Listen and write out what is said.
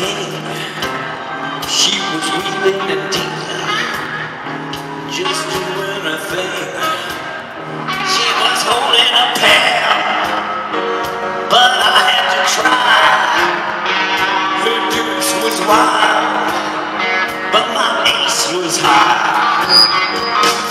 She was weeping the deep, just doing her thing. She was holding a pail, but I had to try. The deuce was wild, but my ace was high.